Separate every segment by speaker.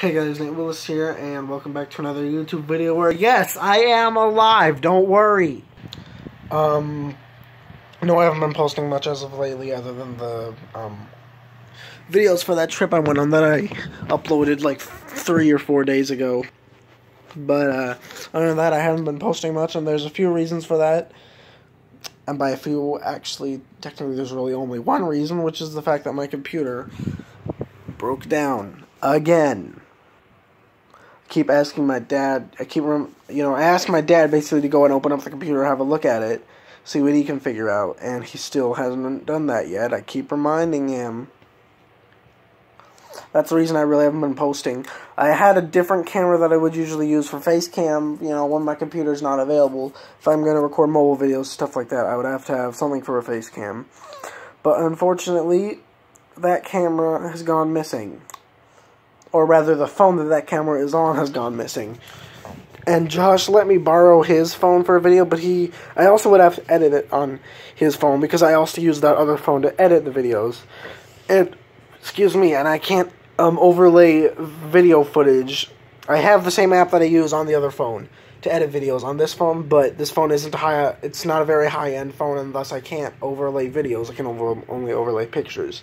Speaker 1: Hey guys, Nate Willis here, and welcome back to another YouTube video where, yes, I am alive, don't worry. Um, no, I haven't been posting much as of lately other than the, um, videos for that trip I went on that I uploaded like three or four days ago. But, uh, other than that, I haven't been posting much, and there's a few reasons for that. And by a few, actually, technically there's really only one reason, which is the fact that my computer broke down again. Keep asking my dad. I keep you know I asked my dad basically to go and open up the computer, have a look at it, see what he can figure out, and he still hasn't done that yet. I keep reminding him. That's the reason I really haven't been posting. I had a different camera that I would usually use for face cam, you know, when my computer's not available. If I'm going to record mobile videos, stuff like that, I would have to have something for a face cam. But unfortunately, that camera has gone missing. Or rather, the phone that that camera is on has gone missing. And Josh let me borrow his phone for a video, but he, I also would have to edit it on his phone because I also use that other phone to edit the videos. And, excuse me, and I can't um, overlay video footage. I have the same app that I use on the other phone to edit videos on this phone, but this phone isn't high. It's not a very high end phone, and thus I can't overlay videos. I can over, only overlay pictures,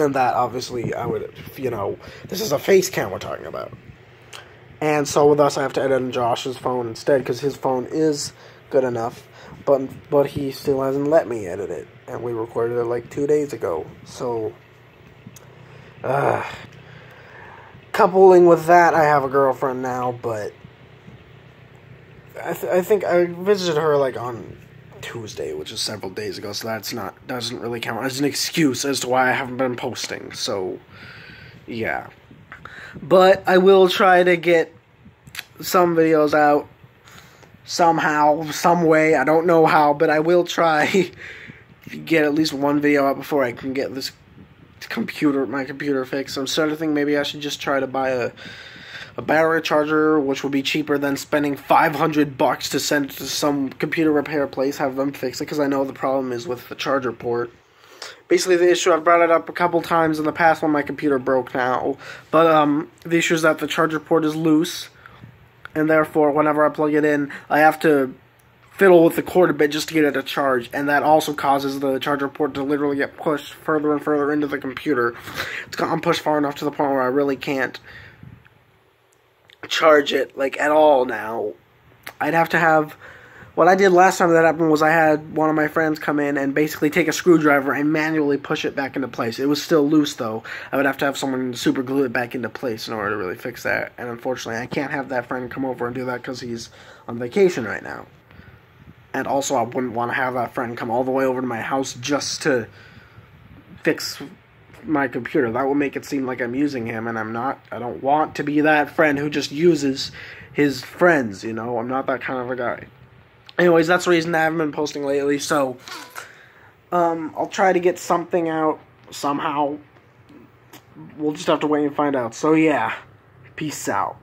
Speaker 1: and that obviously I would, you know, this is a face cam we're talking about, and so with us I have to edit on Josh's phone instead because his phone is good enough, but but he still hasn't let me edit it, and we recorded it like two days ago, so. Uh, coupling with that, I have a girlfriend now, but I, th- I think I visited her like on Tuesday, which is several days ago, so that's not doesn't really count as an excuse as to why I haven't been posting. So, yeah. But I will try to get some videos out somehow, some way. I don't know how, but I will try get at least one video out before I can get this computer my computer fixed. I'm starting to think maybe I should just try to buy a a battery charger, which will be cheaper than spending 500 bucks to send to some computer repair place, have them fix it, because I know the problem is with the charger port. Basically, the issue, I've brought it up a couple times in the past when my computer broke now, but um, the issue is that the charger port is loose, and therefore, whenever I plug it in, I have to fiddle with the cord a bit just to get it to charge, and that also causes the charger port to literally get pushed further and further into the computer. It's gotten pushed far enough to the point where I really can't charge it like at all now. I'd have to have what I did last time that happened was I had one of my friends come in and basically take a screwdriver and manually push it back into place. It was still loose though. I would have to have someone super glue it back into place in order to really fix that. And unfortunately, I can't have that friend come over and do that because he's on vacation right now. And also, I wouldn't want to have that friend come all the way over to my house just to fix my computer. That will make it seem like I'm using him, and I'm not. I don't want to be that friend who just uses his friends, you know? I'm not that kind of a guy. Anyways, that's the reason I haven't been posting lately, so um, I'll try to get something out somehow. We'll just have to wait and find out. So, yeah, peace out.